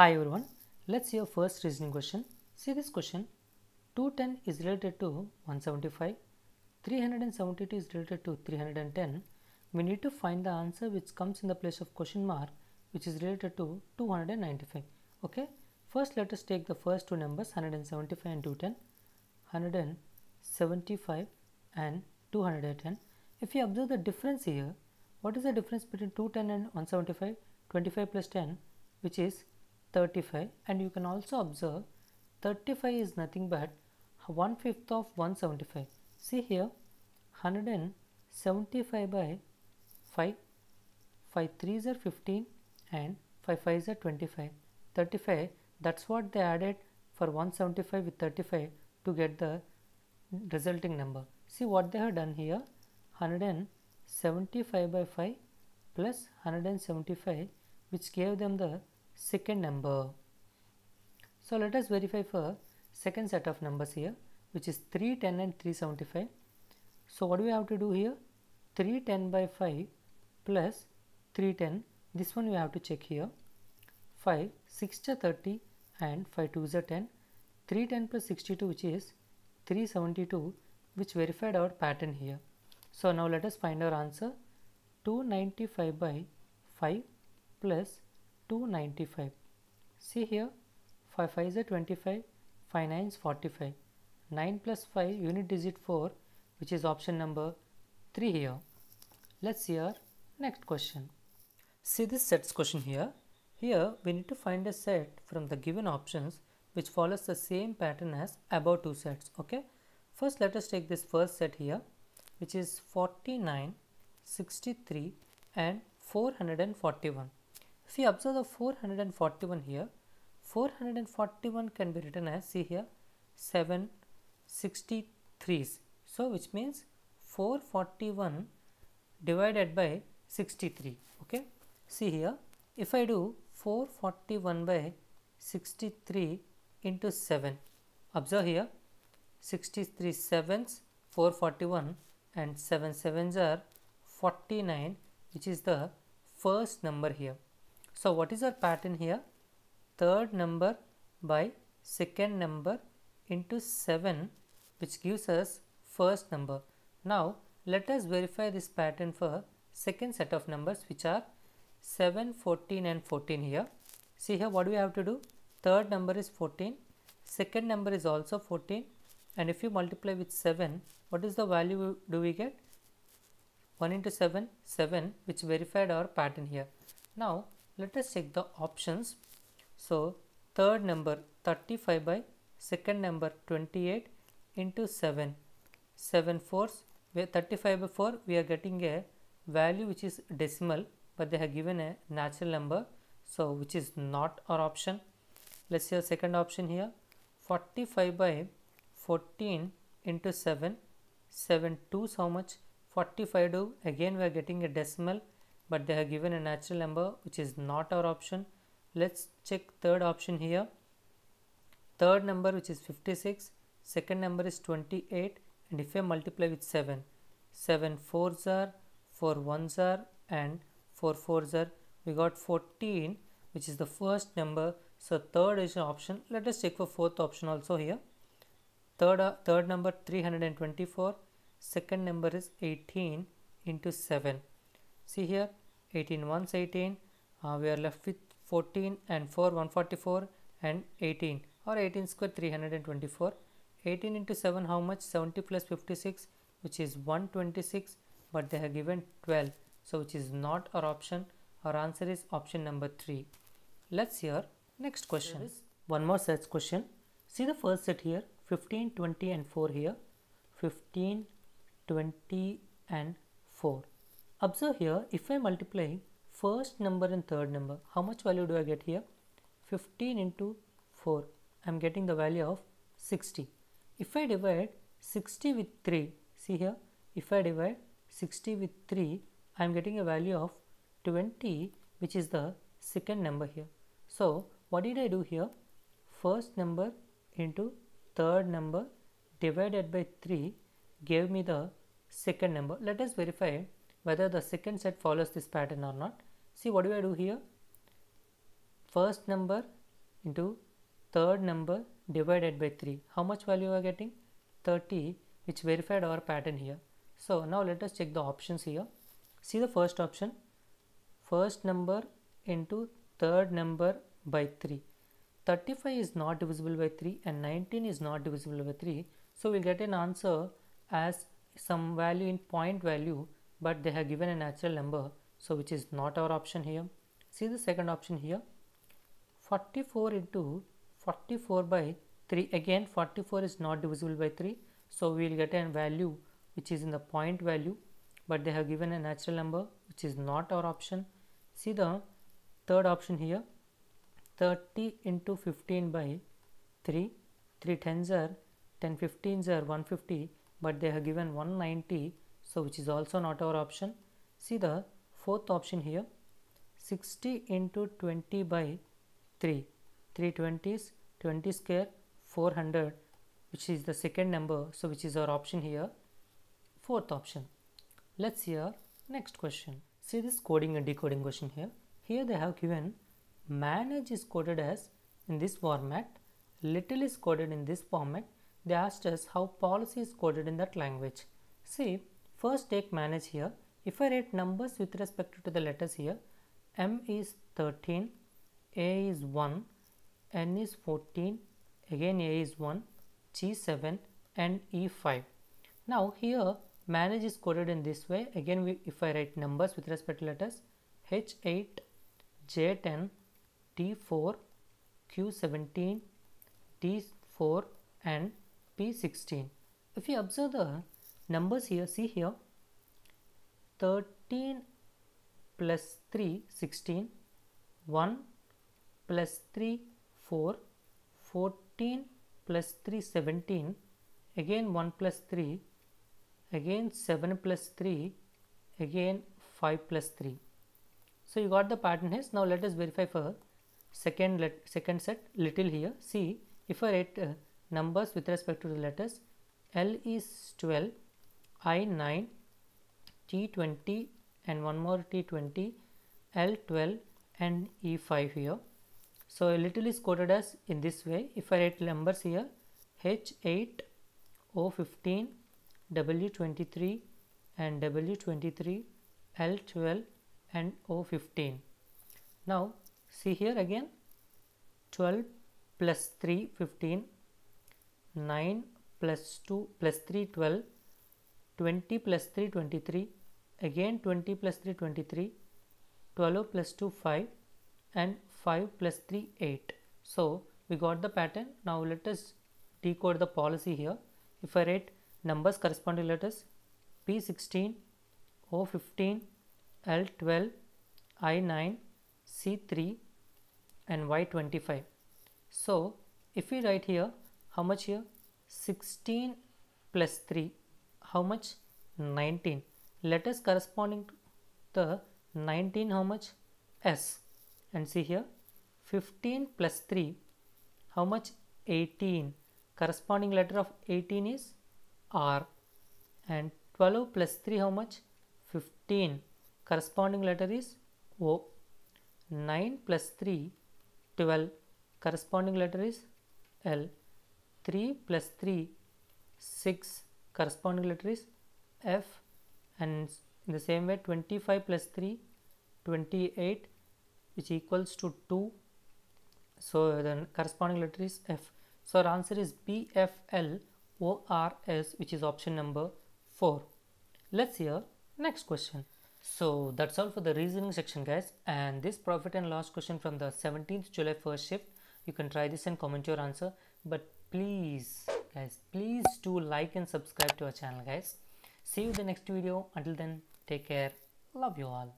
Hi everyone, let's see our first reasoning question. See this question 210 is related to 175, 372 is related to 310. We need to find the answer which comes in the place of question mark which is related to 295. Okay, first let us take the first two numbers 175 and 210. 175 and 210. If you observe the difference here, what is the difference between 210 and 175? 25 plus 10 which is 35 and you can also observe 35 is nothing but 1 fifth of 175. See here 175 by 5, 5 3s are 15 and 5 5s are 25. 35 that's what they added for 175 with 35 to get the resulting number. See what they have done here 175 by 5 plus 175 which gave them the second number. So let us verify for second set of numbers here which is 310 and 375. So what do we have to do here? 310 by 5 plus 310 this one we have to check here 5 6 to 30 and 5 2 is 10 310 plus 62 which is 372 which verified our pattern here. So now let us find our answer 295 by 5 plus 295. See here 5 5 is 25, 5 9 is 45, 9 plus 5 unit digit 4 which is option number 3 here. Let's see our next question. See this sets question here. Here we need to find a set from the given options which follows the same pattern as above two sets. Okay. First let us take this first set here which is 49, 63 and 441. If you observe the 441 here, 441 can be written as see here 763s. So which means 441 divided by 63. Okay. See here if I do 441 by 63 into 7 observe here 63 sevens 441 and 7 sevens are 49 which is the first number here so what is our pattern here? Third number by second number into 7 which gives us first number. Now let us verify this pattern for second set of numbers which are 7 14 and 14 here. See here what do we have to do? Third number is 14 second number is also 14 and if you multiply with 7 what is the value do we get? 1 into 7 7 which verified our pattern here. Now let us check the options. So third number 35 by second number 28 into 7 7 fours where 35 by 4 we are getting a value which is decimal but they have given a natural number so which is not our option. Let's see a second option here. 45 by 14 into 7 7 2s how much? 45 do. Again we are getting a decimal but they have given a natural number which is not our option. Let's check third option here. Third number which is 56 second number is 28 and if I multiply with 7 7 4s are 4 1s are and 4 4s are we got 14 which is the first number. So third is an option. Let us check for fourth option also here. Third uh, third number 324 second number is 18 into 7 see here 18 once 18 uh, we are left with 14 and 4 144 and 18 or 18 square 324 18 into 7 how much? 70 plus 56 which is 126 but they have given 12 so which is not our option. Our answer is option number 3 let's hear next question. one more set question. See the first set here 15 20 and 4 here. 15 20 and 4 observe here if I multiply first number and third number how much value do I get here? 15 into 4 I'm getting the value of 60 if I divide 60 with 3 see here if I divide 60 with 3 I'm getting a value of 20 which is the second number here. So what did I do here? First number into third number divided by 3 gave me the second number. Let us verify whether the second set follows this pattern or not see what do I do here first number into third number divided by 3. How much value are getting? 30 which verified our pattern here. So now let us check the options here. See the first option first number into third number by 3. 35 is not divisible by 3 and 19 is not divisible by 3. So we'll get an answer as some value in point value but they have given a natural number so which is not our option here. See the second option here. 44 into 44 by 3 again 44 is not divisible by 3 so we will get a value which is in the point value. But they have given a natural number which is not our option. See the third option here. 30 into 15 by 3 3 tens are 10 15s are 150 but they have given 190 so which is also not our option. See the fourth option here. 60 into 20 by 3 3 20s 20 square 400 which is the second number. So which is our option here. Fourth option. Let's see our next question. See this coding and decoding question here. Here they have given manage is coded as in this format little is coded in this format. They asked us how policy is coded in that language. See first take manage here. If I write numbers with respect to the letters here M is 13 A is 1 N is 14 again A is 1 G7 and E5 now here manage is coded in this way. Again we, if I write numbers with respect to letters H8 J10 T4 Q17 T4 and P16 if you observe the numbers here see here. 13 plus 3 16 1 plus 3 4 14 plus 3 17 again 1 plus 3 again 7 plus 3 again 5 plus 3 so you got the pattern here now let us verify for second let second set little here. See if I write uh, numbers with respect to the letters L is 12 I 9 T20 and one more T20 L12 and E5 here so a little is coded as in this way. If I write numbers here H8, O15, W23 and W23, L12 and O15. Now see here again 12 plus 3 15, 9 plus 2 plus 3 12, 20 plus 3 23, again 20 plus 3 23, 12 plus 2 5 and 5 plus 3 8 so we got the pattern. Now let us decode the policy here. If I write numbers corresponding letters P16 O15 L12 I9 C3 and Y25 so if we write here how much here? 16 plus 3 how much? 19 letters corresponding to the 19 how much? S. And see here 15 plus 3 how much? 18 corresponding letter of 18 is R. And 12 plus 3 how much? 15 corresponding letter is O. 9 plus 3 12 corresponding letter is L. 3 plus 3 6 corresponding letter is F and in the same way 25 plus 3 28 which equals to 2 so the corresponding letter is F. So our answer is BFLORS which is option number 4 let's hear next question. So that's all for the reasoning section guys. And this profit and loss question from the 17th July first shift. You can try this and comment your answer. But please guys please do like and subscribe to our channel guys. See you in the next video. Until then take care. Love you all